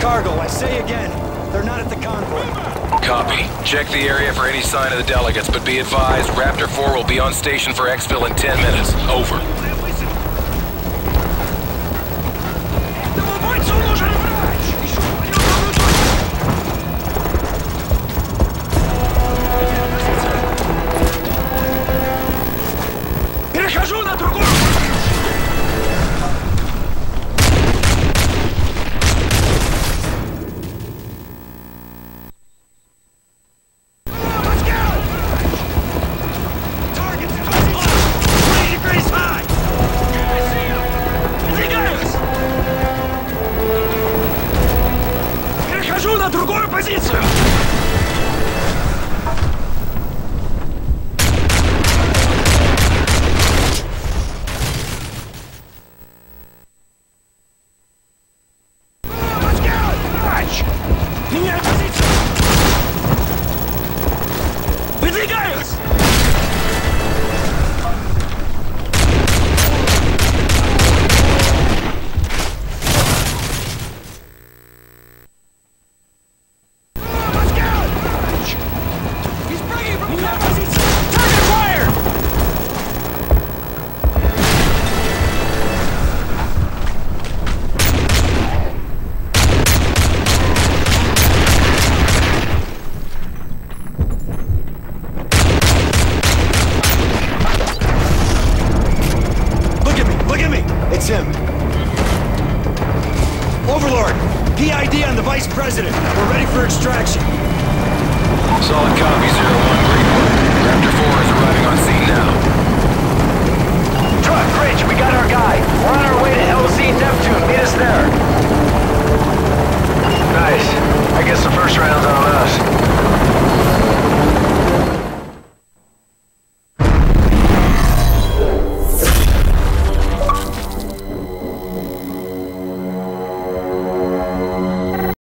cargo. I say again, they're not at the convoy. Copy. Check the area for any sign of the delegates, but be advised, Raptor 4 will be on station for exfil in 10 minutes. Over. 你也敢信 Overlord, PID on the Vice President. We're ready for extraction. Solid copy, Zero One Greenwood. Raptor 4 is arriving on scene now. Truck, Grinch, we got our guy. We're on our way to LZ Neptune. Meet us there. Nice. I guess the first round's on.